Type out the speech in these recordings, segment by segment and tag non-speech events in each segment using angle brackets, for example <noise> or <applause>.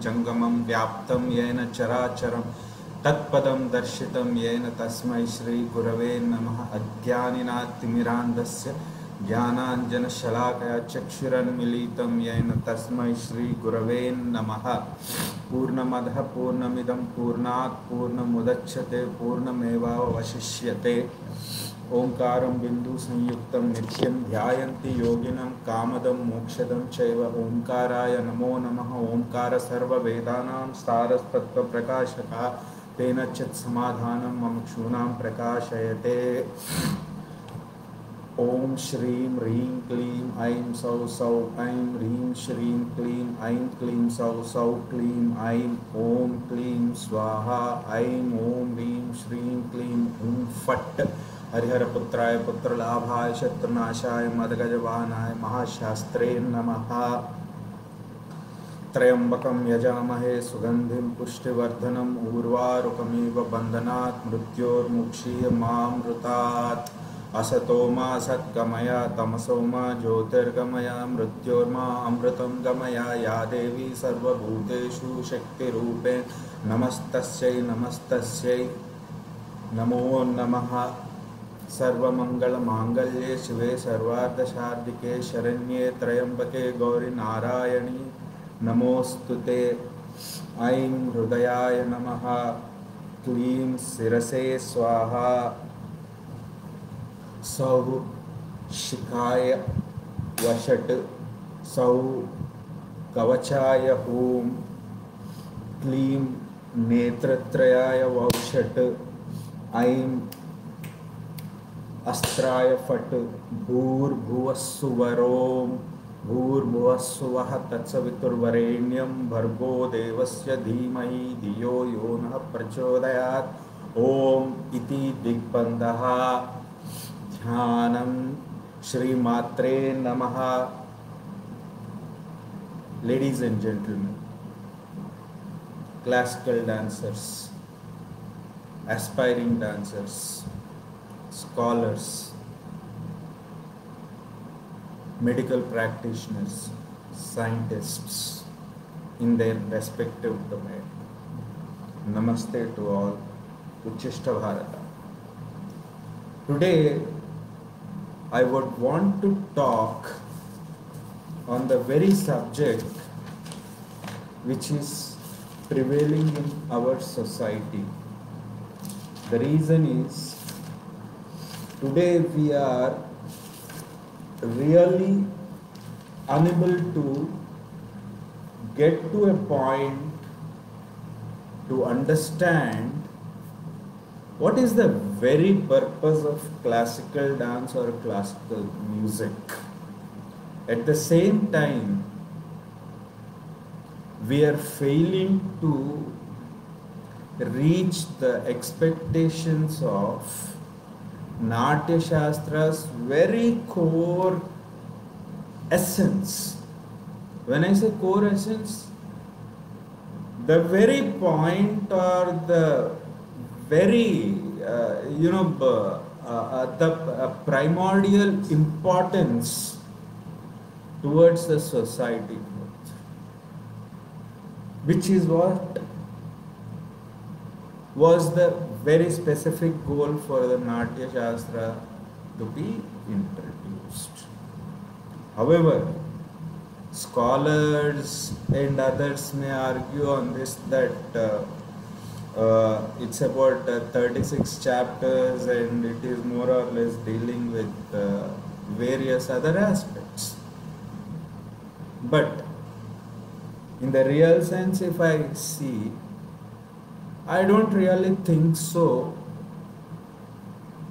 जङ्गमं व्याप्तं येन चराचरं, तत्पदं दर्शितं येन तस्मै श्रीगुरवे नमः। अज्ञानिनातिमिरान्धस्य ज्ञानाञ्जनशलाकया चक्षुरन्मिलितं येन तस्मै श्रीगुरवे नमः। पूर्णमदः, पूर्णमिदं, पूर्णात्, पूर्णमुदच्छते, पूर्णमेवावशिष्यते। ओङ्कारं बिन्दुसंयुक्तं नित्यं ध्यायन्ति योगिनं कामदं मोक्षदं चैव ओङ्काराय नमो नमः। ओङ्कार सर्ववेदानां सारस्तत्त्वप्रकाशकः तेन चित्समाधानं मम क्षूणां प्रकाशयते। ॐ श्रीं ह्रीं क्लीं ऐं सौ सौः ऐं ह्रीं श्रीं क्लीं ऐं क्लीं सौः सौः क्लीं ऐं ॐ क्लीं स्वाहा ऐं ॐ ह्रीं श्रीं क्लीं हुं फट्। हरिहरपुत्राय पुत्रलाभाय, शत्रुनाशाय, मदगजवानाय, महाशास्त्रे नमः। त्र्यम्बकं यजामहे, सुगन्धिं पुष्टिवर्धनम् उर्वारुकमिव बन्धनात्, मृत्योर्मुक्षीयमामृतात्। असतो मा सत्गमय तमसो मा ज्योतिर्गमय, मृत्योर्मा अमृतं गमय, या देवी सर्वभूतेषु शक्तिरूपेण। नमस्तस्यै नमस्तस्यै, नमो नमः। सर्वमङ्गलमाङ्गल्ये शिवे सर्वार्धशार्दिके शरण्ये त्र्यम्बके गौरि नारायणी ते। ऐं हृदयाय नमः। क्लीं शिरसे स्वाहा। सौः शिखाय वषट्। सौः कवचाय ॐ क्लीं नेत्रत्रयाय वौषट्। ऐं अस्त्राय फट् भूर्भुवस्सुवरों भूर्भुवस्सुवः तत्सवितुर्वरेण्यं भर्गो देवस्य धीमहि धियो यो नः प्रचोदयात्। ॐ इति दिग्बन्धः। ध्यानं श्रीमात्रे नमः। Ladies and gentlemen, classical dancers, aspiring dancers scholars medical practitioners scientists in their respective domain. Namaste to all. Uchishta bharata. Today I would want to talk on the very subject which is prevailing in our society. The reason is today we are really unable to get to a point to understand what is the very purpose of classical dance or classical music. At the same time we are failing to reach the expectations of natya shastra's very core essence. When i say core essence the very point or the very uh, you know uh, uh, the primordial importance towards the society which is what? Was the very specific goal for the natya shastra to be introduced however scholars and others may argue on this that uh, it's about uh, 36 chapters and it is more or less dealing with uh, various other aspects. But in the real sense, if I see, I don't really think so.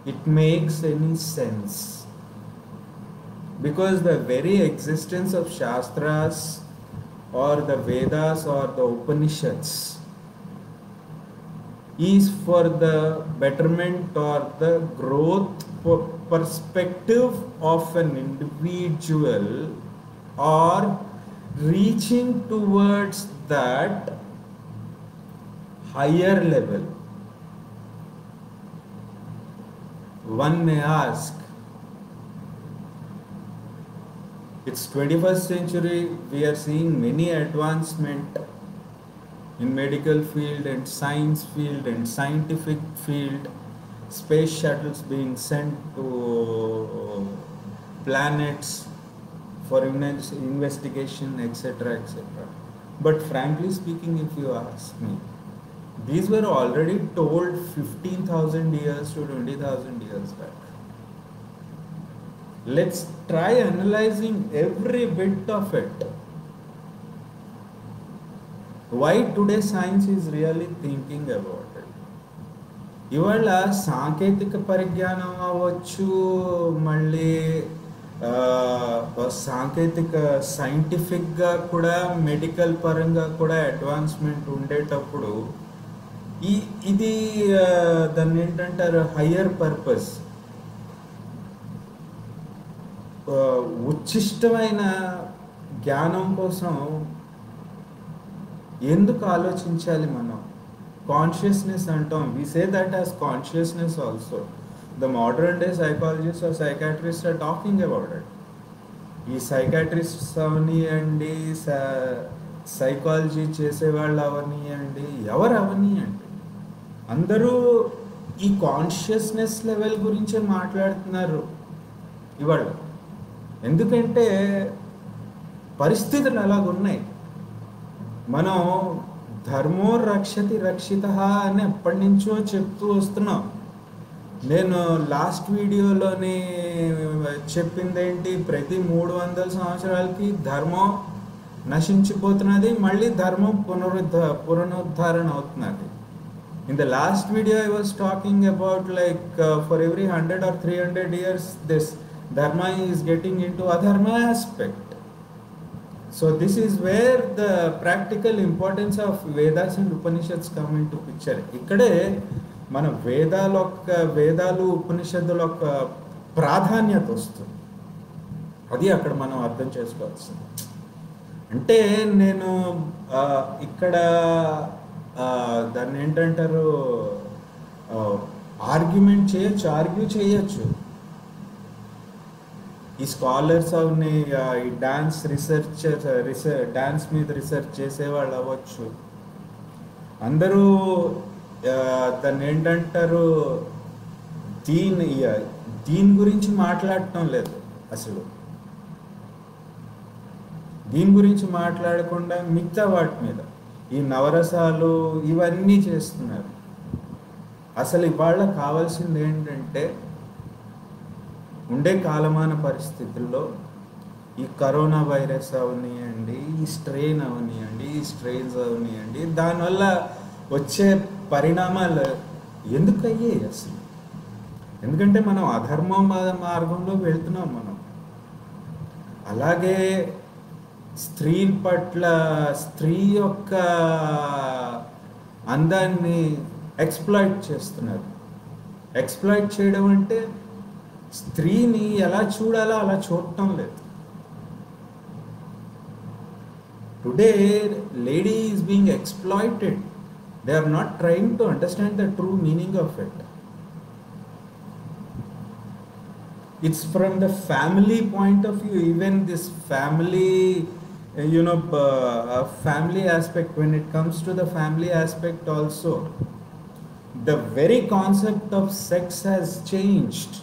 It makes any sense. Because the very existence of Shastras or the Vedas or the Upanishads is for the betterment or the growth perspective of an individual or reaching towards that higher level one may ask, it's 21st century, we are seeing many advancement in medical field and science field and scientific field, space shuttles being sent to planets for investigation, etc., etc. But frankly speaking, if you ask me, these were already told 15,000 years to 20,000 years back. Let's try analyzing every bit of it. Why today science is really thinking about it? ఇవాళ సాంకేతిక పరిజ్ఞానం అవ్వచ్చు మళ్ళీ ఆ, సాంకేతిక సైంటిఫిక్గా కూడా medical పరంగా కూడా అడ్వాన్స్మెంట్ ఉండేటప్పుడు ఈ ఇది దాన్ని ఏంటంటారు? హయ్యర్ పర్పస్ ఉచ్ఛిష్టమైన జ్ఞానం కోసం ఎందుకు ఆలోచించాలి మనం? కాన్షియస్నెస్ అంటాం. We say that as consciousness also the modern day psychologist or psychiatrist are talking about it ఈ సైకాట్రిస్ట్స్ అవనియండి సైకాలజీ చేసేవాళ్ళు అవనియండి ఎవరు అవనియండి? అందరూ ఈ కాన్షియస్నెస్ లెవెల్ గురించే మాట్లాడుతున్నారు ఇవాళ. ఎందుకంటే పరిస్థితులు అలాగున్నాయి. మనం ధర్మో రక్షతి రక్షిత అని ఎప్పటి నుంచో చెప్తూ వస్తున్నాం. నేను లాస్ట్ వీడియోలోని చెప్పింది ఏంటి ప్రతి మూడు వందల సంవత్సరాలకి ధర్మం నశించిపోతున్నది మళ్ళీ ధర్మం పునరుద్ధ పునరుద్ధరణ అవుతున్నది. In the last video I was talking about like for every hundred or three hundred years this dharma is getting into adharma aspect So this is where the practical importance of Vedas and Upanishads come into picture ఇక్కడే మన వేదాల యొక్క వేదాలు ఉపనిషత్తుల యొక్క ప్రాధాన్యత వస్తుంది అది అక్కడ మనం అర్థం చేసుకోవాల్సింది అంటే నేను ఇక్కడ దాన్ని ఏంటంటారు? ఆర్గ్యుమెంట్ చేయొచ్చు ఆర్గ్యూ చేయొచ్చు. ఈ స్కాలర్స్ అవన్నీ ఈ డాన్స్ రీసెర్చ్ రీసెర్ డాన్స్ మీద రీసెర్చ్ చేసేవాళ్ళు అవ్వచ్చు. అందరూ దాన్ని ఏంటంటారు? దీని దీని గురించి మాట్లాడటం లేదు అసలు. దీని గురించి మాట్లాడకుండా మిగతా వాటి మీద. ఈ నవరసాలు ఇవన్నీ చేస్తున్నారు. అసలు ఇవాళ కావాల్సింది ఏంటంటే ఉండే కాలమాన పరిస్థితుల్లో ఈ కరోనా వైరస్ అవనియండి ఈ స్ట్రెయిన్ అవనియండి ఈ స్ట్రెయిన్స్ అవనియండి దానివల్ల వచ్చే పరిణామాలు ఎందుకు అయ్యాయి అసలు? ఎందుకంటే మనం అధర్మ మార్గంలో వెళ్తున్నాం మనం. అలాగే స్త్రీ పట్ల స్త్రీ యొక్క అందాన్ని ఎక్స్ప్లాయిట్ చేస్తున్నారు. ఎక్స్ప్లాయిట్ చేయడం అంటే స్త్రీని ఎలా చూడాలో అలా చూడటం లేదు. Today lady is being exploited they are not trying to understand the true meaning of it it's from the family point of view even this family you know uh, family aspect when it comes to the family aspect also the very concept of sex has changed.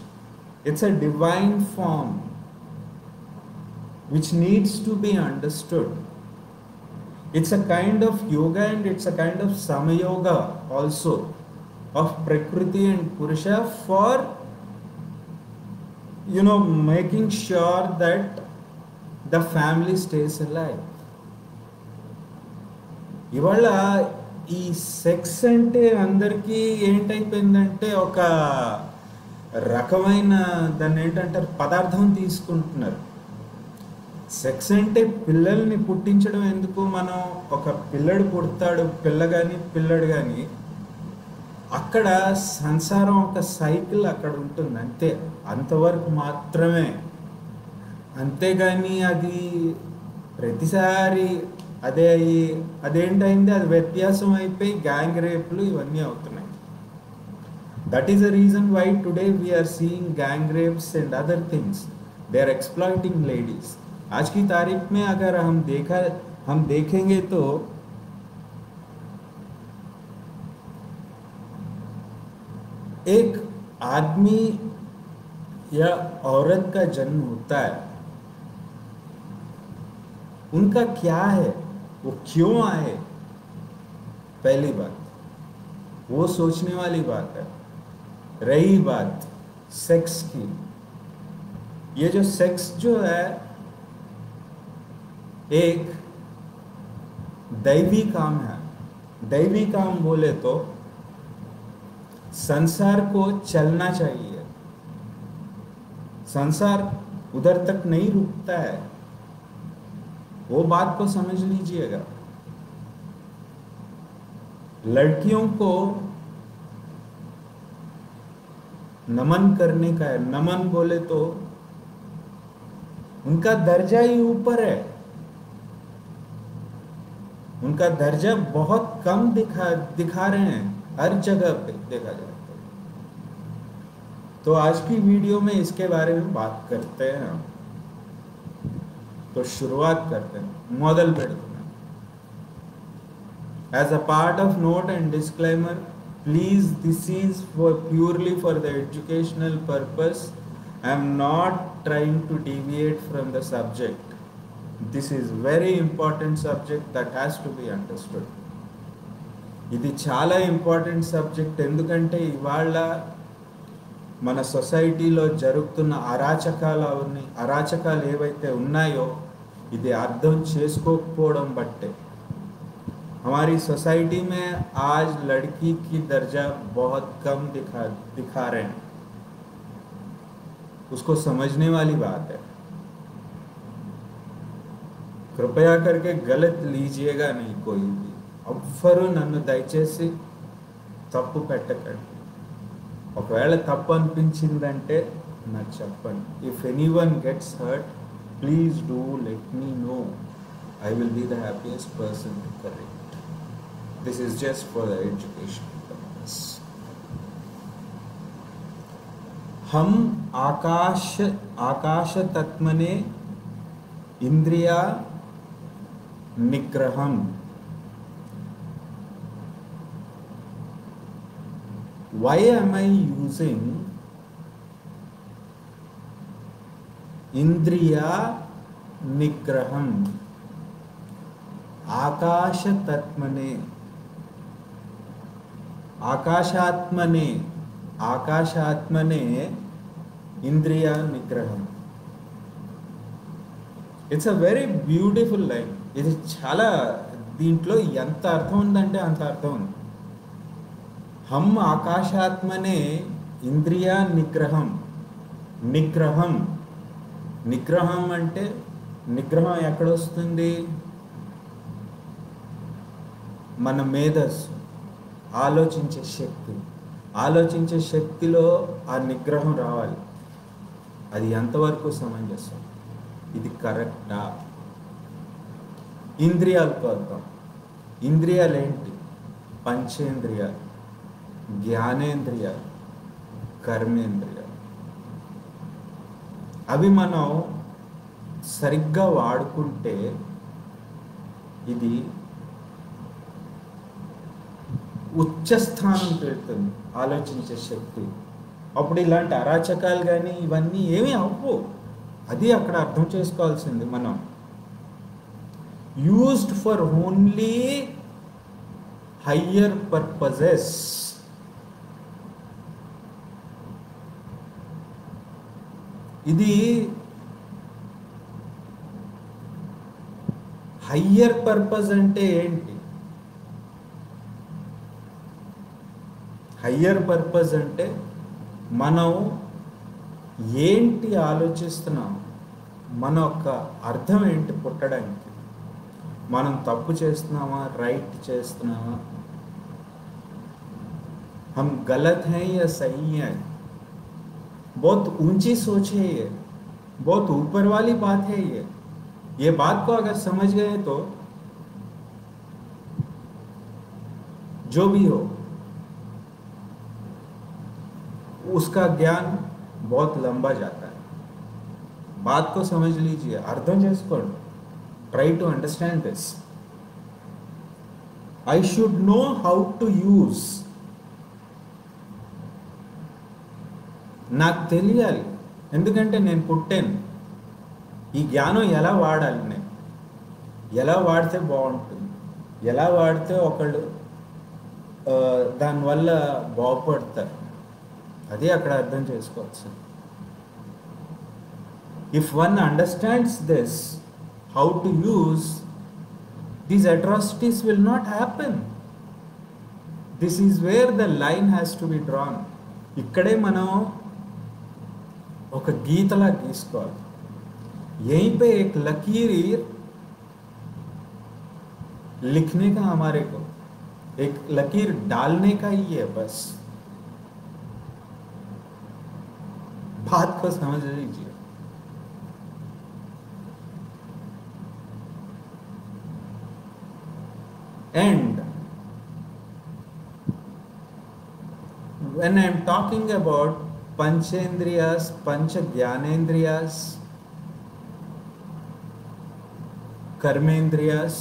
It's a divine form which needs to be understood. It's a kind of yoga and it's a kind of samayoga also of prakriti and purusha for you know making sure that the family stays life ఇవాళ ఈ sex అంటే అందరికీ ఏంటైపోయిందంటే ఒక రకమైన దాన్ని ఏంటంటారు? పదార్థం తీసుకుంటున్నారు. సెక్స్ అంటే పిల్లల్ని పుట్టించడం ఎందుకు? మనం ఒక పిల్లడు పుడతాడు పిల్ల కానీ పిల్లడు కానీ అక్కడ సంసారం ఒక సైకిల్ అక్కడ ఉంటుంది అంతే అంతవరకు మాత్రమే. అంతేగాని అది ప్రతిసారి అదే అయ్యి అదేంటైంది అది వ్యత్యాసం అయిపోయి గ్యాంగ్ రేపులు ఇవన్నీ అవుతున్నాయి That is the reason why today we are seeing gang rapes and other things. They are exploiting ladies. आज की तारीख में अगर हम देखा हम देखेंगे तो एक आदमी या औरत का जन्म होता है उनका क्या है? वो क्यों आए? पहली बात। वो सोचने वाली बात है। रही बात सेक्स की। ये जो सेक्स जो है, एक दैवी काम है। दैवी काम बोले तो संसार को चलना चाहिए। संसार उधर तक नहीं रुकता है। वो बात को समझ लीजिएगा। लड़कियों को नमन करने का है। नमन बोले तो उनका दर्जा ही ऊपर है। उनका दर्जा बहुत कम दिखा दिखा रहे हैं। हर जगह पे देखा जाए तो। तो आज की वीडियो में इसके बारे में बात करते हैं हम। तो शुरुआत करते हैं मॉडल పెడుతున్నాను as a part of note and disclaimer please this is for purely for the educational purpose i am not trying to deviate from the subject this is very important subject that has to be understood ఇది చాలా important subject ఎందుకంటే ఇవాళ మన సొసైటీలో జరుగుతున్న అరాచకాలు అవన్నీ అరాచకాలు ఏవైతే ఉన్నాయో ఇది అర్థం చేసుకోకపోవడం బట్టే हमारी सोसाइटी में आज लड़की की दर्जा बहुत कम दिखा दिखा रहे हैं उसको समझने वाली बात है कृपया करके गलत लीजिएगा नहीं कोई भी ఎవ్వరూ నన్ను దయచేసి తప్పు పెట్టకండి ఒకవేళ తప్పు అనిపించిందంటే నాకు చెప్పండి if anyone gets hurt please do let me know I will be the happiest person to correct this is just for education education हम आकाश आकाश तत्मने इंद्रिया निग्रह। वाई एम आई यूजिंग इंद्रिया निग्रहम आकाश तत्मने ఆకాశాత్మనే ఆకాశాత్మనే ఇంద్రియ నిగ్రహం it's a very beautiful line ఇది చాలా దీంట్లో ఎంత అర్థం ఉందంటే అంత అర్థం ఉంది హమ్ ఆకాశాత్మనే ఇంద్రియ నిగ్రహం నిగ్రహం నిగ్రహం అంటే నిగ్రహం ఎక్కడొస్తుంది? మన మేధస్సు ఆలోచించే శక్తి. ఆలోచించే శక్తిలో ఆ నిగ్రహం రావాలి. అది ఎంతవరకు సమంజసం? ఇది కరెక్టా? ఇంద్రియాలకు వద్దాం ఇంద్రియాలు ఏంటి పంచేంద్రియాలు జ్ఞానేంద్రియాలు కర్మేంద్రియాలు. అవి మనం సరిగ్గా వాడుకుంటే ఇది ఉచ్చస్థానం పెడుతుంది ఆలోచించే శక్తి. అప్పుడు ఇలాంటి అరాచకాలు కానీ ఇవన్నీ ఏమీ అవ్వు. అది అక్కడ అర్థం చేసుకోవాల్సింది మనం. Used for only higher purposes ఇది హయ్యర్ పర్పస్ అంటే ఏంటి హయ్యర్ పర్పస్ అంటే మనం ఏంటి ఆలోచిస్తున్నాం మన యొక్క అర్థం ఏంటి పుట్టడానికి మనం తప్పు చేస్తున్నామా రైట్ చేస్తున్నామా हम गलत हैं या सही हैं बहुत ऊंची सोच है ये बहुत ऊपर वाली बात है ये ये बात को अगर समझ गए तो जो भी हो उसका ज्ञान बहुत लंबा जाता है बात को समझ लीजिए అర్థం చేసుకోండి try to understand this I should know how to use నాకు తెలియాలి. ఎందుకంటే నేను పుట్టాను. ఈ జ్ఞానం ఎలా వాడాలి నేను? ఎలా వాడితే బాగుంటుంది? ఎలా వాడితే ఒకళ్ళు దానివల్ల బాగుపడతారు? అదే అక్కడ అర్థం చేసుకోవచ్చు. If one understands this how to use these atrocities will not happen this is where the line has to be drawn ఇక్కడే మనం ఒక గీతలా గీసుకోవాలి यहीं पे एक लकीर लिखने का हमारे को एक लकीर डालने का ही है बस बात को समझ लीजिए and when i am talking about పంచేంద్రియాస్ పంచ జ్ఞానేంద్రియాస్ కర్మేంద్రియాస్.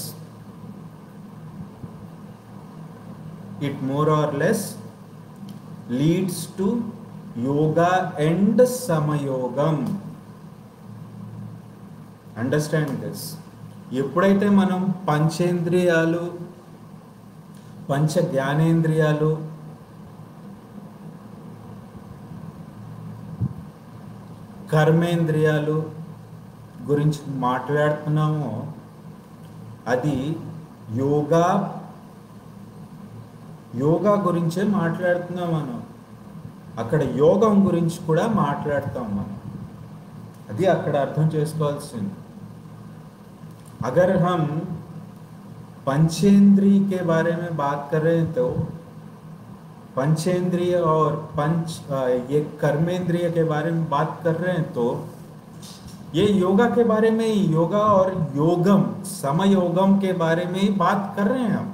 It more or less leads to yoga and సమయోగం understand this ఎప్పుడైతే మనం పంచేంద్రియాలు పంచ జ్ఞానేంద్రియాలు కర్మేంద్రియాలు గురించి మాట్లాడుతున్నామో అది యోగా యోగా గురించే మాట్లాడుతున్నాం మనం అక్కడ యోగం గురించి కూడా మాట్లాడతాం మనం అది అక్కడ అర్థం చేసుకోవాల్సింది अगर हम पंचेंद्रिय के बारे में बात कर रहे हैं तो पंचेंद्रिय और पंच अ, ये कर्मेंद्रिय के बारे में बात कर रहे हैं तो ये योगा के बारे में ही योगा और योगम समयोगम के बारे में ही बात कर रहे हैं हम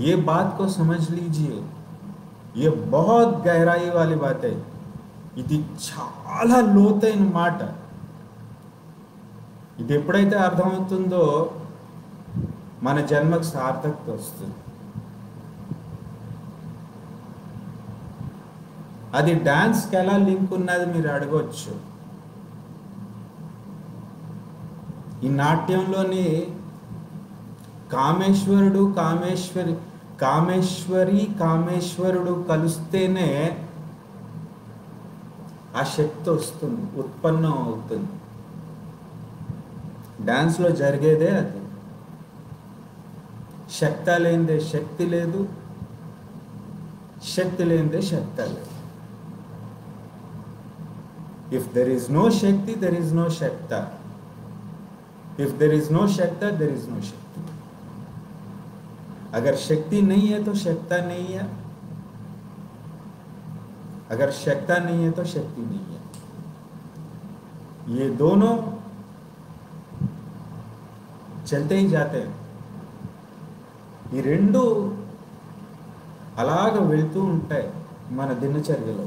ये बात को समझ लीजिए ये बहुत गहराई वाली बात है ఇది చాలా లోతైన మాట ఇది ఎప్పుడైతే అర్థమవుతుందో మన జన్మకు సార్థకత వస్తుంది అది డాన్స్కి ఎలా లింక్ ఉన్నది మీరు అడగవచ్చు ఈ నాట్యంలోని కామేశ్వరుడు కామేశ్వరి కామేశ్వరి కామేశ్వరుడు కలిస్తేనే ఆ శక్తి వస్తుంది ఉత్పన్నం అవుతుంది. డాన్స్లో జరిగేదే అది. శక్త లేనిదే శక్తి లేదు శక్తి లేనిదే శక్త లేదు. if there is no shakti there is no shakta if there is no shakta there is no शक्ति अगर शक्ति नहीं है तो शक्ता नहीं है अगर शक्ता नहीं है तो शक्ति नहीं है ये दोनों चलते ही जाते हैं ఈ రెండు అలాగ వెళ్తూ ఉంటాయి మన దినచర్యలో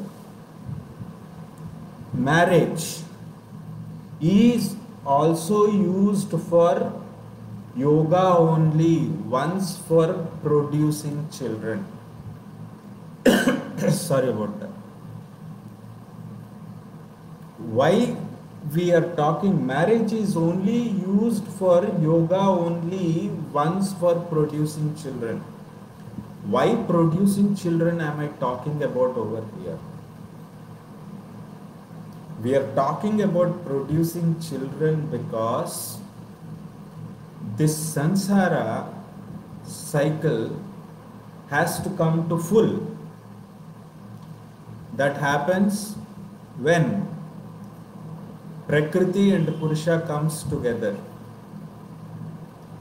marriage is also used for yoga only once for producing children. <coughs> Sorry about that. Why we are talking marriage is only used for yoga only once for producing children. Why producing children am i talking about over here? We are talking about producing children because this sansara cycle has to come to full. That happens when prakriti and purusha comes together.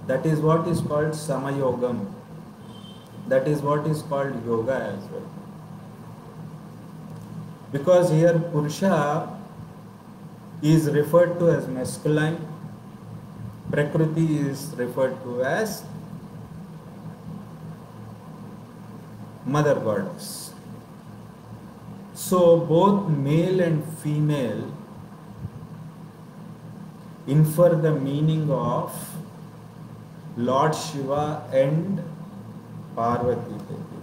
That is what is called samayogam. That is what is called yoga as well. Because here purusha is referred to as masculine prakriti is referred to as mother goddess So both male and female infer the meaning of Lord Shiva and Parvati Devi.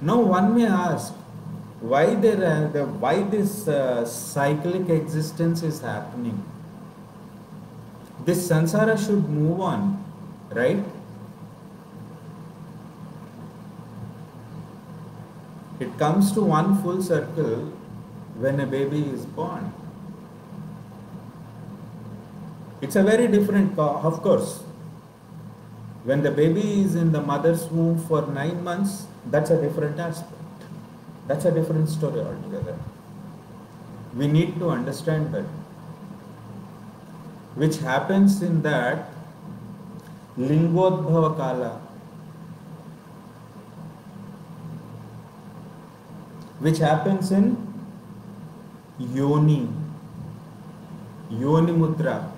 Now one may ask, why there the why this uh, cyclic existence is happening? This sansara should move on, right? It comes to one full circle when a baby is born. It's a very different, of course. When the baby is in the mother's womb for nine months, that's a different aspect. That's a different story altogether. We need to understand that. Which happens in that Lingodbhava Kala, which happens in Yoni, Yoni Mudra.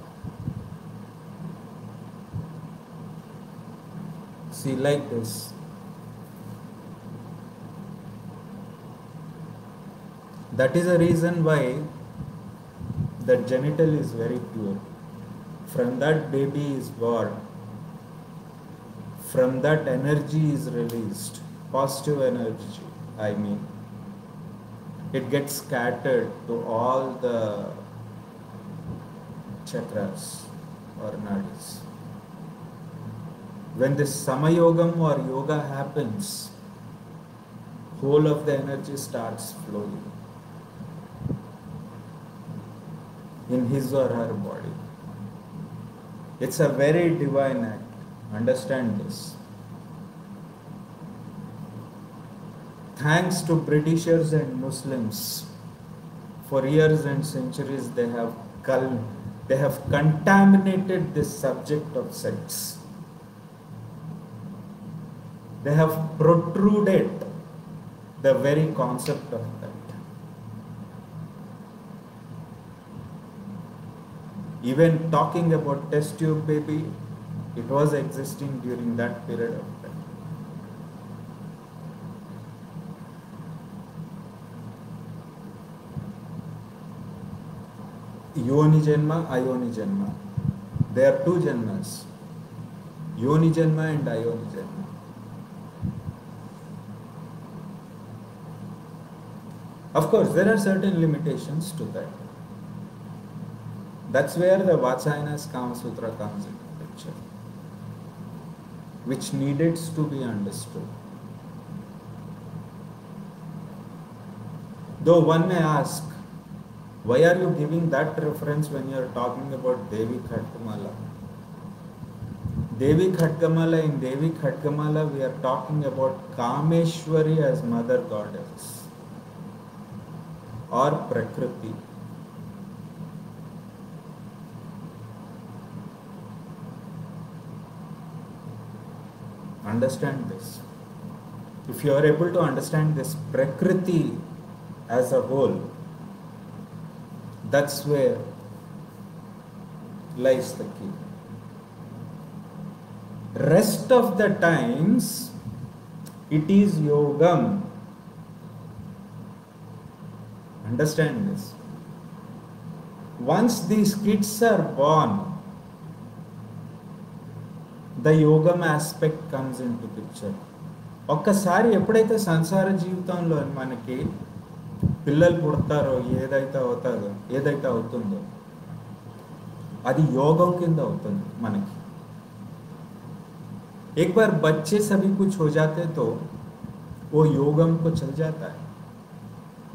See, like this. That is a reason why the genital is very pure. From that baby is born. From that energy is released. Positive energy, I mean. It gets scattered to all the chakras or nadis. When this samayogam or yoga happens, whole of the energy starts flowing in his or her body. It's a very divine act. Understand this. Thanks to Britishers and Muslims, for years and centuries they have they have contaminated this subject of sex. They have protruded the very concept of that. Even talking about test tube baby, it was existing during that period of time. Yoni Janma, Ayoni Janma. There are two Janmas. Yoni Janma and Ayoni Janma. Of course, there are certain limitations to that. That's where the Vatsayana's Kama Sutra comes into picture, which needed to be understood. Though one may ask, why are you giving that reference when you are talking about Devi Khatgamala? Devi Khatgamala, in Devi Khatgamala, we are talking about Kameshwari as mother goddess or Prakriti. Understand this. If you are able to understand this Prakriti as a whole, that's where lies the key. Rest of the times, it is yogam. Understand this. Once these kids are born, the yogam aspect comes into picture ఒక్కసారి ఎప్పుడైతే సంసార జీవితంలో మనకి పిల్లలు పుడతారో ఏదైతే అవుతారో ఏదైతే అవుతుందో అది యోగం కింద అవుతుంది మనకి एक बार बच्चे सभी कुछ हो जाते तो वो योगम को चल जाता है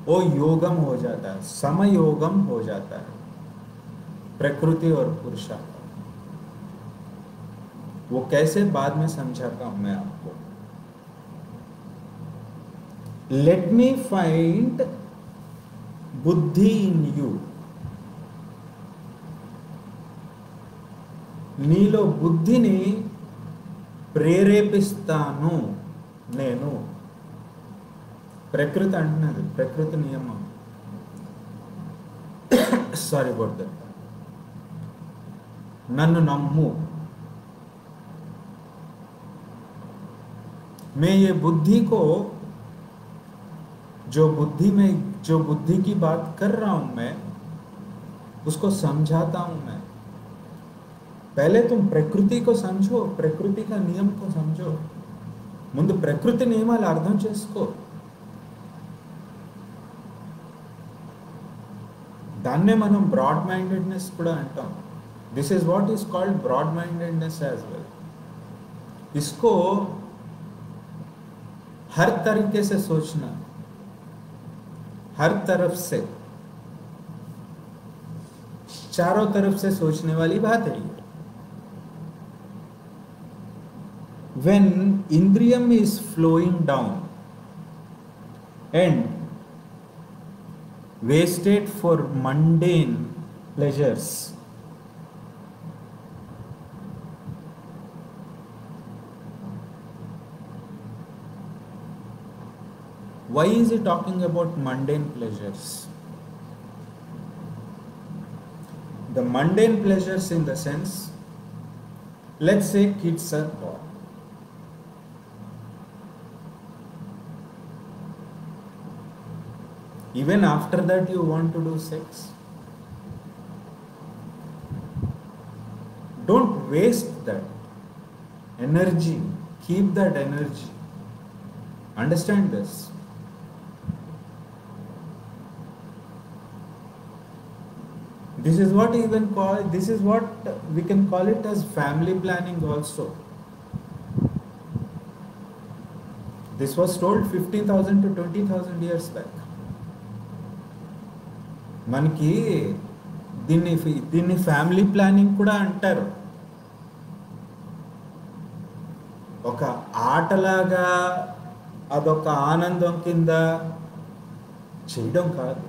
वो योगम हो जाता है समयोगम हो जाता है प्रकृति और पुरुषार्थ वो कैसे बाद में समझाता हूं मैं आपको लेट मी फाइंड बुद्धि इन यू నీలో బుద్ధిని ప్రేరేపిస్తాను నేను ప్రకృతి అంటున్నది ప్రకృతి నియమం సారీ అబౌట్ దట్ నన్ను నమ్ము मैं ये बुद्धि को, जो बुद्धि में, जो बुद्धि की बात कर रहा हूँ मैं, उसको समझाता हूँ मैं। पहले तुम प्रकृति को समझो, प्रकृति का नियम को समझो। मुं प्रकृति नियम अर्थम चुस्को दाने मन ब्रॉड मैंडेड अटा दिस्ज वाट इज़ का ब्रॉड मैंडेड इसको हर तरीके से सोचना, हर तरफ़ से। चारों तरफ़ से सोचने वाली बात है when इंद्रियम is flowing down and wasted for mundane pleasures why is he talking about mundane pleasures? The mundane pleasures in the sense let's say kids are born even after that you want to do sex? Don't waste that energy. Keep that energy. Understand this this is what even call this is what we can call it as family planning also this was told 15000 to 20000 years back మనకి దీన్ని దీన్ని family planning కూడా అంటారు ఒక ఆటలాగా అదొక ఆనందం కింద చేయడం కాదు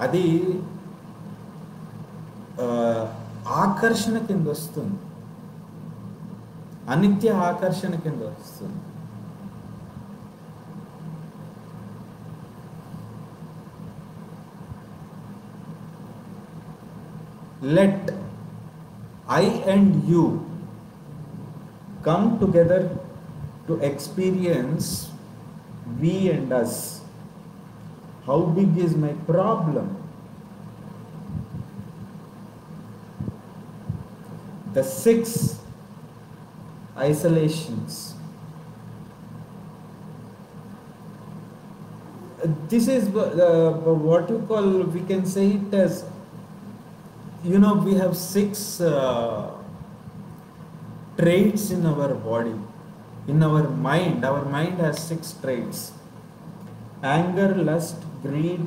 అది ఆకర్షణ కింద వస్తుంది. అనిత్య ఆకర్షణ కింద వస్తుంది. Let I and you come together to experience we and us How big is my problem? The six isolations. This is uh, what you call, we can say it as you know we have six uh, traits in our body in our mind our mind has six traits anger lust greed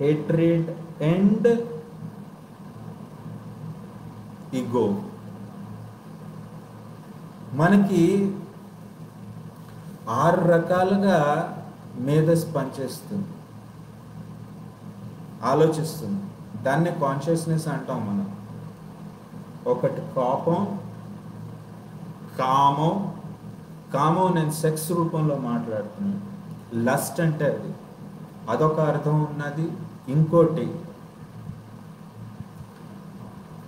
hatred and ego. మనకి ఆరు రకాలుగా మేధస్ పనిచేస్తుంది. ఆలోచిస్తుంది. దాన్ని consciousness అంటాం మనం. ఒకటి కోపం కామం. కామం నేను సెక్స్ రూపంలో మాట్లాడుతున్నాను. లస్ట్ అంటే అది. అదొక అర్థం ఉన్నది. ఇంకోటి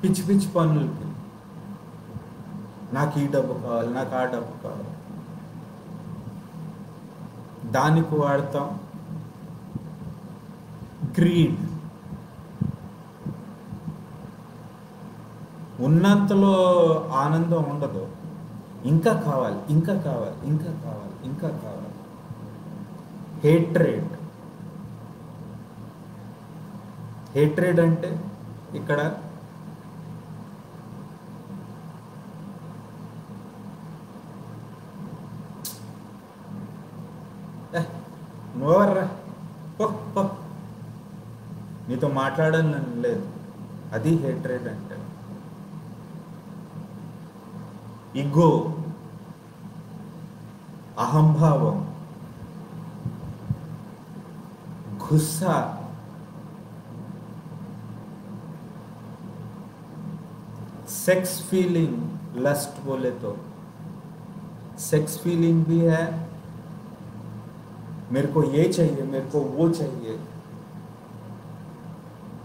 పిచ్చి పిచ్చి పనులకి నాకు ఈ డబ్బు కావాలి నాకు ఆ డబ్బు కావాలి. దానికి వాడతాం గ్రీడ్ ఉన్నంతలో ఆనందం ఉండదు. ఇంకా కావాలి ఇంకా కావాలి ఇంకా కావాలి ఇంకా కావాలి. హేట్రేట్ హేట్రేడ్ అంటే ఇక్కడ నువ్వర్రా పో నీతో మాట్లాడను లేదు. అది హేట్రేడ్ అంటే. ఇగో. అహంభావం. గుస్సా. सेक्स फीलिंग लस्ट बोले तो। सेक्स फीलिंग भी है। मेरे को ये चाहिए, मेरे को वो चाहिए।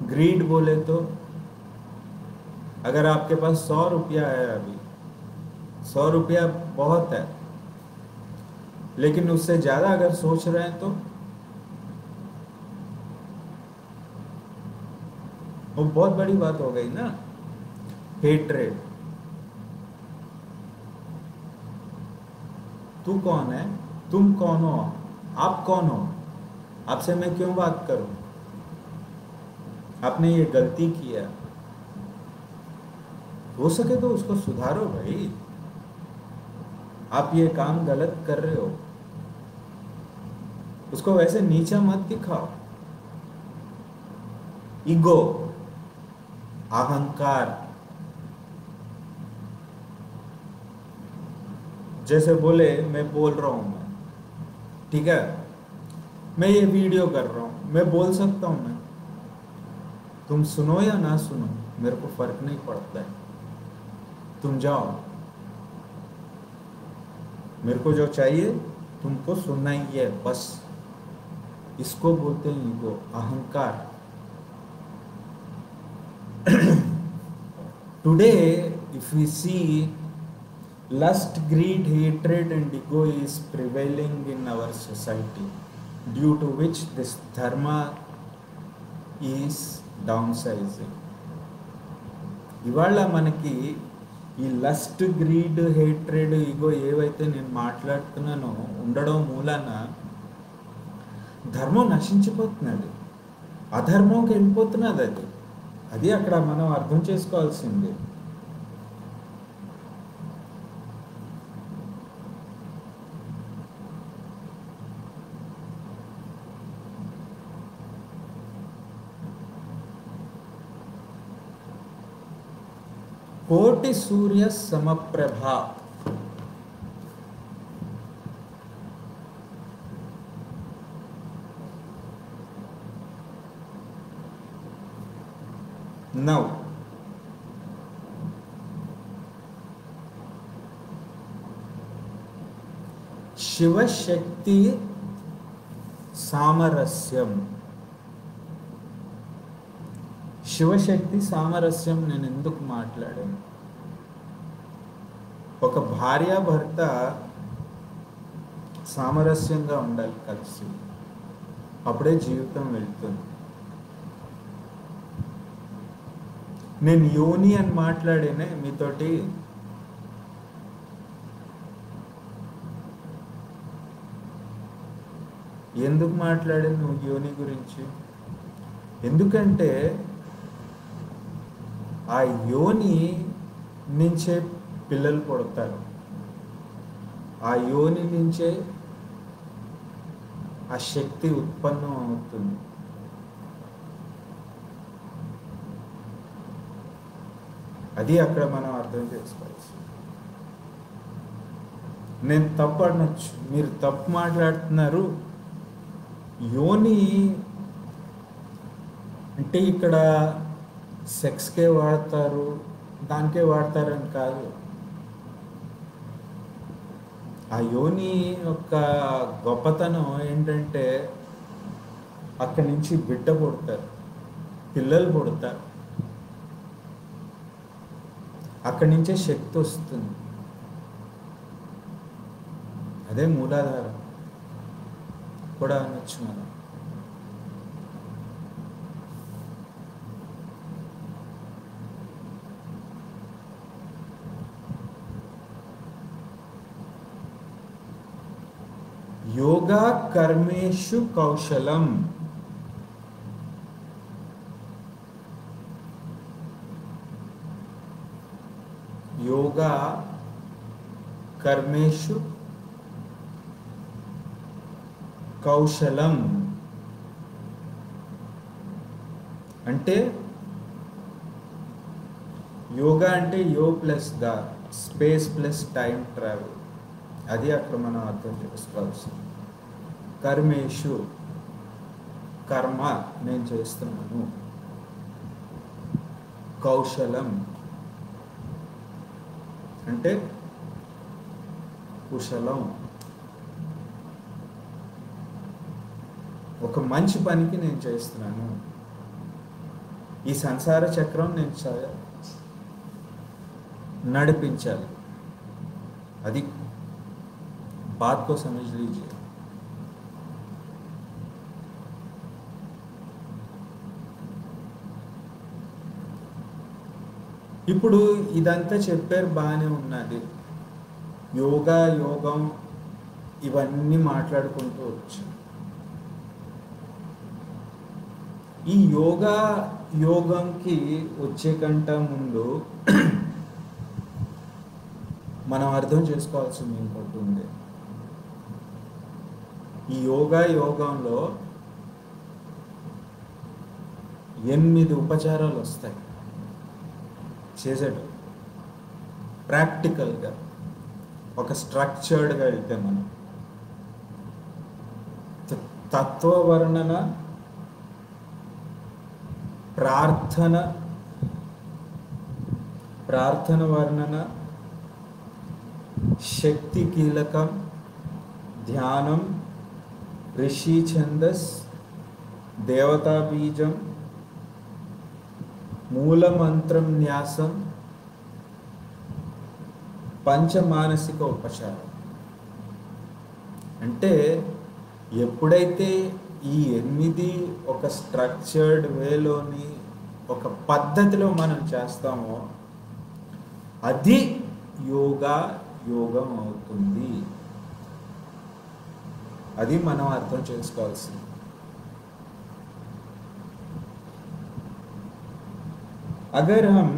ग्रीड बोले तो अगर आपके पास सौ रुपया है अभी, सौ रुपया बहुत है, लेकिन उससे ज़्यादा अगर सोच रहे हैं तो वो बहुत बड़ी बात हो गई ना। हेट्रेड तू कौन है? तुम कौन हो? आप कौन हो? आपसे मैं क्यों बात करूँ? आपने ये गलती किया। हो सके तो उसको सुधारो भाई। आप ये काम गलत कर रहे हो। उसको वैसे नीचा मत दिखाओ। ईगो अहंकार जैसे बोले, मैं बोल रहा हूँ मैं। ठीक है? मैं ये वीडियो कर रहा हूँ। मैं बोल सकता हूँ मैं। तुम सुनो या ना सुनो, मेरे को फ़र्क नहीं पड़ता है। तुम जाओ। मेरे को जो चाहिए, तुमको सुनना ही है, बस। इसको बोलते हैं ईगो, अहंकार। <clears throat> Today if we see lust greed hatred and ego is prevailing in our society due to which this dharma is downsizing. ఇవాళ మనకి ఈ లస్ట్ గ్రీడ్ హేట్రెడ్ ఇగో ఏవైతే నేను మాట్లాడుతున్నానో ఉండడం మూలాన ధర్మం నశించిపోతున్నది. అధర్మంకి వెళ్ళిపోతున్నది అది. అది అక్కడ మనం అర్థం చేసుకోవాల్సిందే. కోటి సూర్య సమప్రభ నౌ శివశక్తి సామరస్యం శివశక్తి సామరస్యం నేను ఎందుకు మాట్లాడాను ఒక భార్యాభర్త సామరస్యంగా ఉండాలి కలిసి. అప్పుడే జీవితం వెళ్తుంది. నేను యోని అని మాట్లాడేనే మీతోటి ఎందుకు మాట్లాడాను నువ్వు యోని గురించి? ఎందుకంటే ఆ యోని నుంచే పిల్లలు పుడతారు. ఆ యోని నుంచే ఆ శక్తి ఉత్పన్నం అవుతుంది. అది అక్కడ మనం అర్థం చేసుకోవచ్చు. నేను తప్పు అనొచ్చు. మీరు తప్పు మాట్లాడుతున్నారు. యోని అంటే ఇక్కడ సెక్స్కే వాడతారు దానికే వాడతారని కాదు. ఆ యోని యొక్క గొప్పతనం ఏంటంటే అక్కడి నుంచి బిడ్డ పుడతారు పిల్లలు పుడతారు. అక్కడి నుంచే శక్తి వస్తుంది. అదే మూలాధారం. కూడా అనొచ్చు మనం. యోగా కర్మేషు కౌశలం యోగా కర్మేషు కౌశలం అంటే యోగా అంటే యో plus the space plus time travel. అది అక్కడ మనం అర్థం చేసుకోవాల్సింది. కర్మేషు కర్మ నేను చేస్తున్నాను. కౌశలం. అంటే కుశలం. ఒక మంచి పనికి నేను చేస్తున్నాను. ఈ సంసార చక్రం నేను నడిపించాలి. అది బాత్ కో ఇప్పుడు ఇదంతా చెప్పారు బాగానే ఉన్నది. యోగా యోగం ఇవన్నీ మాట్లాడుకుంటూ వచ్చు. ఈ యోగా యోగంకి వచ్చే కంట ముందు మనం అర్థం చేసుకోవాల్సింది ఇంకోటి ఉంది. ఈ యోగా యోగంలో ఎనిమిది ఉపచారాలు వస్తాయి. చేసేటప్పుడు ప్రాక్టికల్గా ఒక స్ట్రక్చర్డ్గా వెళ్తే మనం త- తత్వవర్ణన ప్రార్థన ప్రార్థన వర్ణన శక్తి కీలకం ధ్యానం ఋషి ఛందస్ దేవతా బీజం మూలమంత్రం న్యాసం పంచమానసిక ఉపచారం. అంటే ఎప్పుడైతే ఈ ఎనిమిది ఒక స్ట్రక్చర్డ్ వేలోని ఒక పద్ధతిలో మనం చేస్తామో అది యోగా యోగం అవుతుంది. అది మనం అర్థం చేసుకోవాల్సింది. अगर हम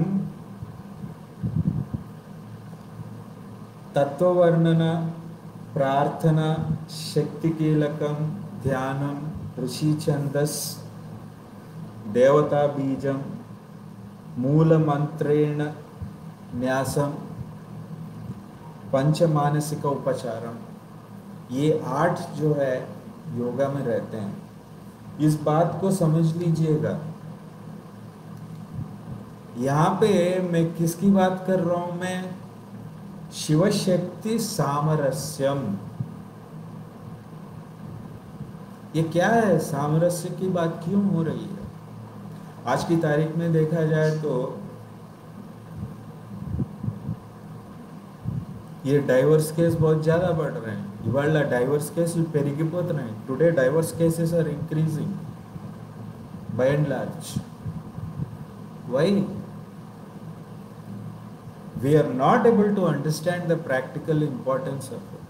तत्ववर्णन, प्रार्थना, शक्ति कीलकम ध्यानम ऋषि छंदस, देवता बीजम मूल मंत्रेण न्यासम पंच मानसिक उपचारम ये आठ जो है योगा में रहते हैं। इस बात को समझ लीजिएगा यहाँ पे मैं किसकी बात कर रहा हूं मैं शिव शक्ति सामरस्यम ये क्या है सामरस्य की बात क्यों हो रही है आज की तारीख में देखा जाए तो ये डाइवर्स केस बहुत ज़्यादा बढ़ रहे हैं ఇవాళ డైవర్స్ కేసులు పెరిగిపోతున్నాయి today divorce cases are increasing by and large why we are not able to understand the practical importance of it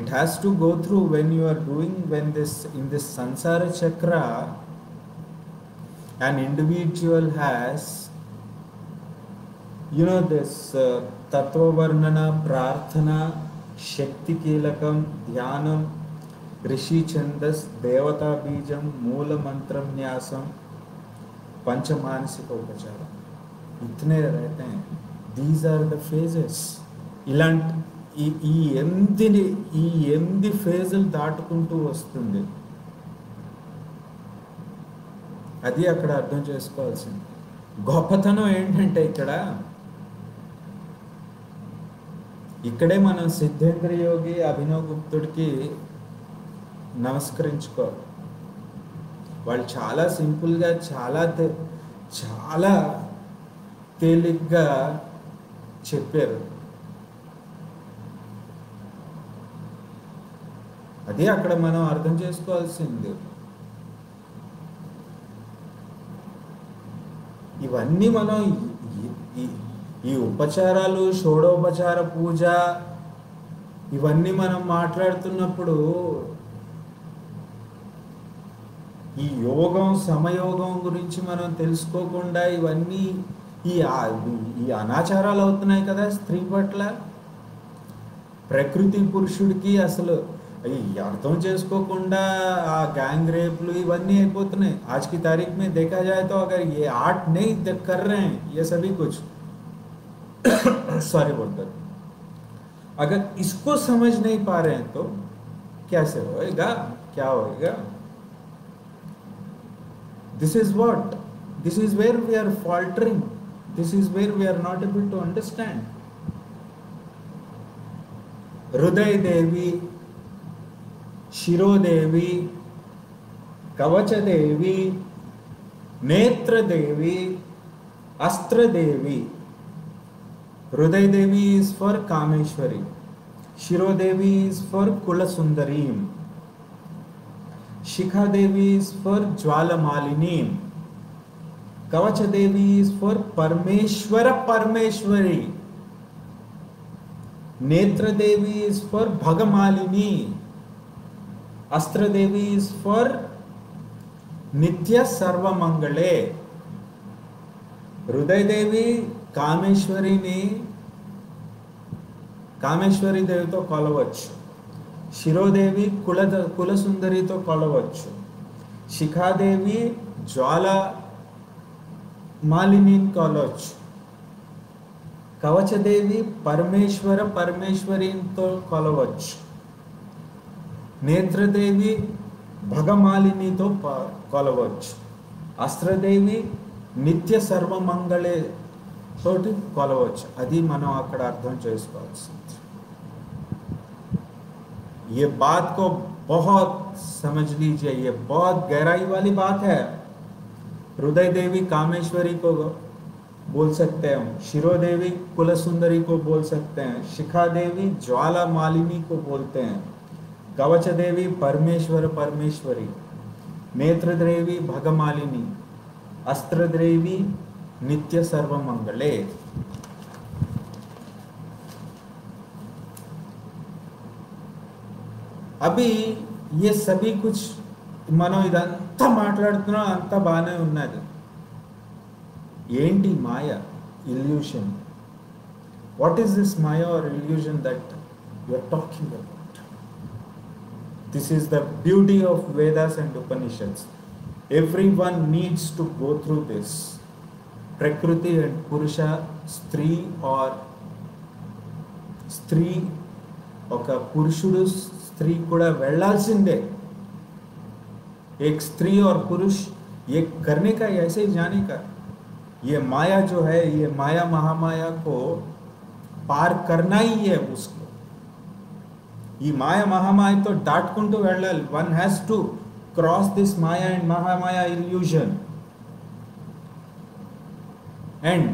it has to go through when you are doing when this in this sansara chakra an individual has you know this uh, tattva varnana prarthana shakti kilakam dhyanam rishi chandas devata bijam moola mantram nyasam पंचमानसिक उपचार ఇతనే రైతే these are the phases ఇలాంటి ఈ ఈ ఈ ఎనిమిది ఫేజులు దాటుకుంటూ వస్తుంది. అది అక్కడ అర్థం చేసుకోవాల్సింది. గొప్పతనం ఏంటంటే ఇక్కడ ఇక్కడే మనం సిద్ధేంద్ర యోగి అభినవ్ గుప్తుడికి నమస్కరించుకోవాలి. వాళ్ళు చాలా సింపుల్గా చాలా చాలా తేలిగ్గా చెప్పారు. అది అక్కడ మనం అర్థం చేసుకోవాల్సింది. ఇవన్నీ మనం ఈ- ఈ- ఉపచారాలు షోడోపచార పూజ ఇవన్నీ మనం మాట్లాడుతున్నప్పుడు ఈ యోగం సమయోగం గురించి మనం తెలుసుకోకుండా ఇవన్నీ ఈ ఆ- ఈ అనాచారాలు అవుతున్నాయి కదా స్త్రీ పట్ల ప్రకృతి పురుషుడికి అసలు ఈ అర్థం చేసుకోకుండా ఆ గ్యాంగ్ రేపులు ఇవన్నీ అయిపోతున్నాయి आज की तारीख में देखा जाए तो अगर ये आर्ट नहीं देख- कर रहे हैं ये सभी कुछ सॉरी बोलकर अगर इसको समझ नहीं पा रहे हैं तो कैसे होएगा क्या होएगा this is what this is where we are faltering this is where we are not able to understand हृदय देवी शिरोदेवी कवच देवी नेत्र देवी अस्त्र देवी हृदय देवी is for Kameshwari Shirodevi is for Kulasundarim. Shikha Devi is for Jwala Malinim. Kavacha Devi is for Parmeshwara Parmeshwari. Netra Devi is for Bhagamalini. Astra Devi is for Nitya Sarva Mangale. హృదయ దేవి కామేశ్వరిని కామేశ్వరి దేవితో కొలవచ్చు శిరోదేవి కుల కులసుందరితో కొలవచ్చు శిఖాదేవి జ్వాల మాలినిని కొలవచ్చు కవచదేవి పరమేశ్వర పరమేశ్వరితో కొలవచ్చు నేత్రదేవి భగమాలినితో ప- కొలవచ్చు అస్త్రదేవి నిత్య సర్వమంగళే తోటి కొలవచ్చు అది మనం అక్కడ అర్థం చేసుకోవాల్సింది ये बात को बहुत समझ लीजिए ये बहुत गहराई वाली बात है हृदय देवी कामेश्वरी को बोल सकते हैं शिरो देवी कुल सुंदरी को बोल सकते हैं शिखा देवी ज्वाला मालिनी को बोलते हैं कवच देवी परमेश्वर परमेश्वरी नेत्र देवी भगमालिनी अस्त्र देवी नित्य सर्वमंगले। अभी ये सभी कुछ మనం ఇదంతా మాట్లాడుతున్నాం అంతా బాగానే ఉన్నది. ఏంటి మాయ illusion what is this maya or illusion that you're talking about this is the beauty of Vedas and Upanishads everyone needs to go through this prakriti and purusha స్త్రీ ఆర్ స్త్రీ ఒక పురుషుడు స్త్రీ కూడా వెళ్ళాల్సిందే एक स्त्री और पुरुष ये करने का ऐसे ही जाने का ये माया जो है ये माया महामाया को पार करना ही है उसको ఈ మాయ మహామాయతో దాటుకుంటూ వెళ్ళాలి one has to cross this maya and Mahamaya illusion and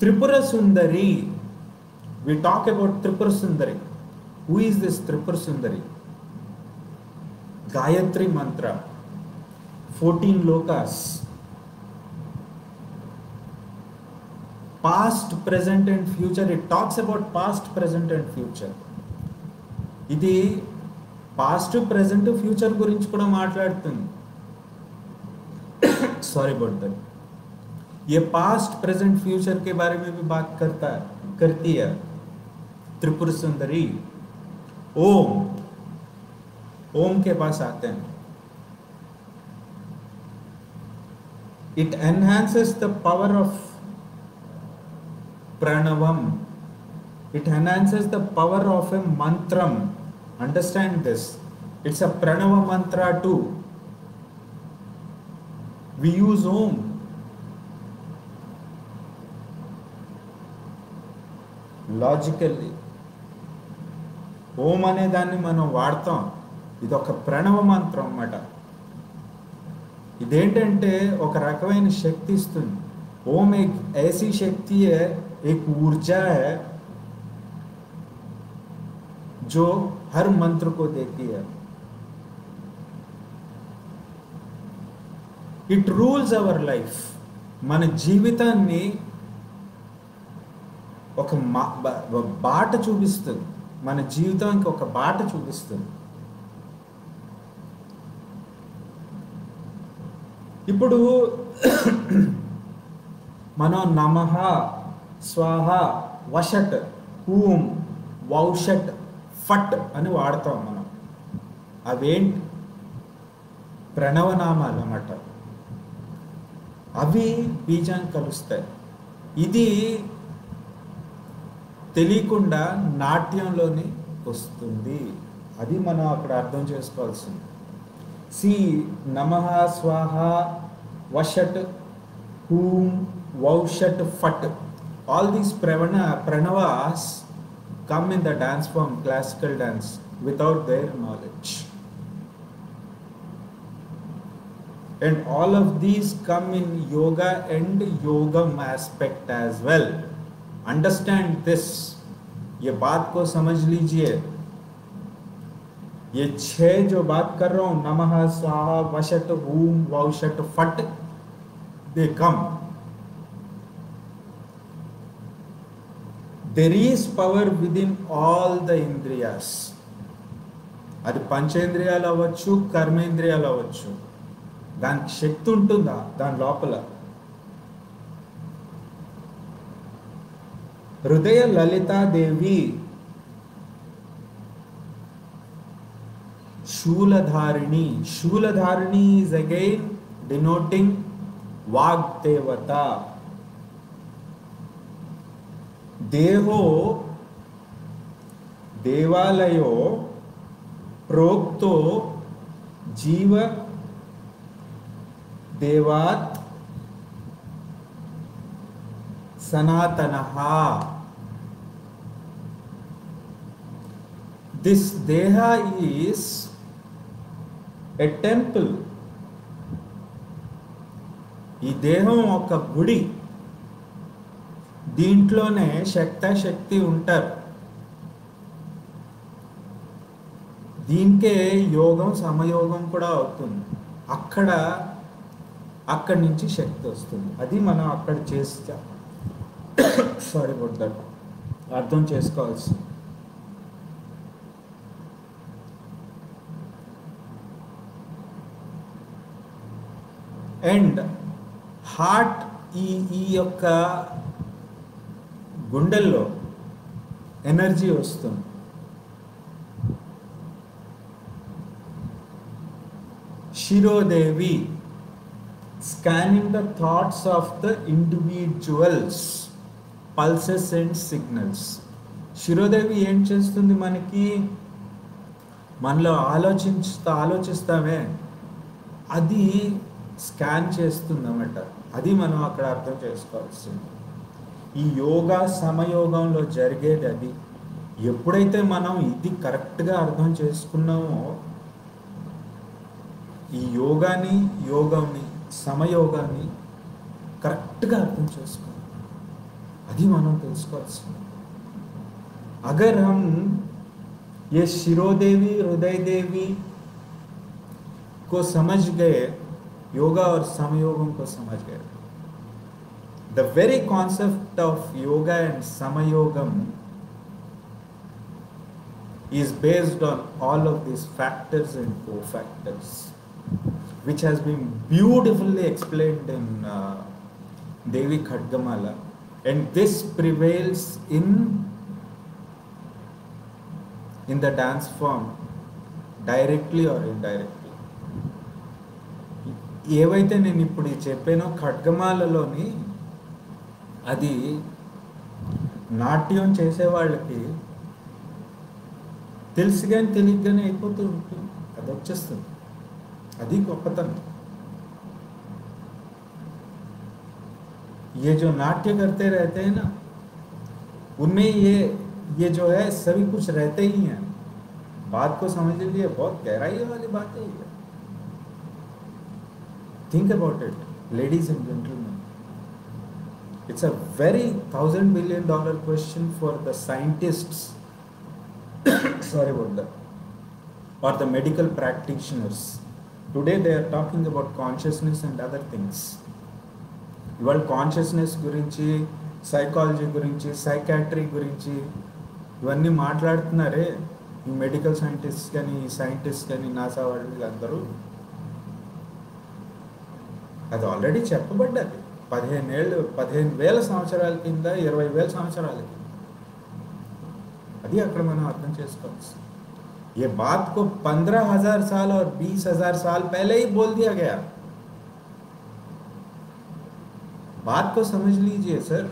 Tripura Sundari we talk about Tripura Sundari who is this Tripura Sundari Gayatri mantra fourteen lokas past present and future it talks about past present and future ఇది past present future గురించి కూడా మాట్లాడుతుంది sorry about that ये past present future के बारे में भी बात करता है करती है त्रिपुर सुंदरी ओम ओम के पास आते हैं it enhances the power of pranavam it enhances the power of a mantram understand this it's a pranava mantra too we use om logically Om అనే దాన్ని మనం వాడతాం ఇది ఒక ప్రణవ మంత్రం అన్నమాట ఇదేంటంటే ఒక రకమైన శక్తి ఇస్తుంది ओम एक ऐसी शक्ति है एक ऊर्जा है जो हर मंत्र को देती है ఇట్ రూల్స్ అవర్ లైఫ్ మన జీవితాన్ని ఒక మా- బ- బ- బాట చూపిస్తుంది మన జీవితానికి ఒక బాట చూపిస్తుంది ఇప్పుడు మనం నమః స్వాహ వషట్ హూం వౌషట్ ఫట్ అని వాడతాం మనం. అవేంటి ప్రణవనామాలు అన్నమాట. అవి బీజాన్ని కలుస్తాయి. ఇది తెలియకుండా నాట్యంలోని వస్తుంది. అది మనం అక్కడ అర్థం చేసుకోవాల్సింది. सी नमः स्वाहा वशट हूम वौषट, फट। ऑल दीज प्रवण Pranavas come in the dance form classical dance without their knowledge and all of these come in yoga and योगम aspect as well understand this ये बात को समझ लीजिए। ये छह जो बात कर रहा हूं नमः स्वाहा वशट हूम वौशट फट they come there is power within all the indriyas అది పంచేంద్రియాలు అవ్వచ్చు కర్మేంద్రియాలు అవ్వచ్చు దానికి శక్తి ఉంటుందా దాని లోపల హృదయ లలితాదేవి शूलधारिणी शूलधारिणी इज़ अगेन डिनोटिंग वाग्देवता। देहो, देवालयो, प्रोक्तो, जीव, देवात्, सनातन। दिस देहा इज़ ఎ టెంపుల్ ఈ దేహం ఒక గుడి. దీంట్లోనే శక్త శక్తి ఉంటారు. దీనికే యోగం సమయోగం కూడా అవుతుంది. అక్కడ అక్కడి నుంచి శక్తి వస్తుంది. అది మనం అక్కడ చేస్తా సారీ అబౌట్ దట్ అర్థం చేసుకోవాల్సింది. అండ్ హార్ట్ ఈ ఈ యొక్క గుండెల్లో ఎనర్జీ వస్తుంది. శిరోదేవి scanning the thoughts of the individuals pulses and signals. శిరోదేవి ఏం చేస్తుంది మనకి? మనలో ఆలోచించుతా ఆలోచిస్తామే. అది స్కాన్ చేస్తుంది అన్నమాట అది మనం అక్కడ అర్థం చేసుకోవాల్సింది ఈ యోగా సమయోగంలో జరిగేది అది ఎప్పుడైతే మనం ఇది కరెక్ట్గా అర్థం చేసుకున్నామో ఈ యోగాని యోగాన్ని సమయోగాన్ని కరెక్ట్గా అర్థం చేసుకోవాలి అది మనం తెలుసుకోవాల్సింది అగర్ హమ్ ये शिरोदेवी हृदय देवी को समझ गए yoga or samayogam ko the very concept of yoga and samayogam is based on all of these factors and co-factors, which has been beautifully explained in uh, Devi Khadgamala. And this prevails in in the dance form directly or indirectly. ఏవైతే నేను ఇప్పుడు ఈ చెప్పానో ఖడ్గమాలలోని అది నాట్యం చేసే వాళ్ళకి తెలిసి కానీ తెలియగానే అయిపోతూ ఉంటుంది అది వచ్చేస్తుంది అది గొప్పతనం ये जो नाट्य करते रहते हैं ना उनमें ये ये जो है सभी कुछ रहते ही हैं बात को समझ लीजिए बहुत गहराई वाली बात है ये think about it ladies and gentlemen it's a very thousand million dollar question for the scientists sorry about the or the medical practitioners today they are talking about consciousness and other things ఇవాళ consciousness గురించి psychology గురించి psychiatry గురించి ఇవన్నీ మాట్లాడుతున్నారే ఈ medical scientist కానీ ఈ scientist కానీ NASA వాళ్ళు అందరూ. అది ఆల్రెడీ చెప్పబడ్డది పదిహేను ఏళ్ళు పదిహేను వేల సంవత్సరాల కింద ఇరవై వేల సంవత్సరాల కింద అది అక్కడ మనం అర్థం చేసుకోవచ్చు ये बात को पंद्रह हजार साल और बीस हजार साल पहले ही बोल दिया गया बात को समझ लीजिए सर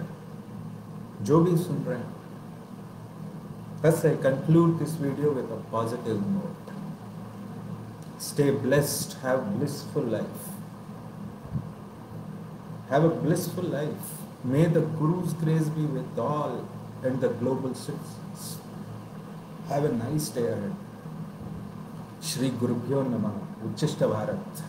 जो भी सुन रहे हैं Thus, I conclude this video with a positive note. Stay blessed, have blissful life. Have a blissful life. May the Guru's grace be with all and the global citizens. Have a nice day ahead. Shri Gurubhyo Namah, Uchishta Bharat.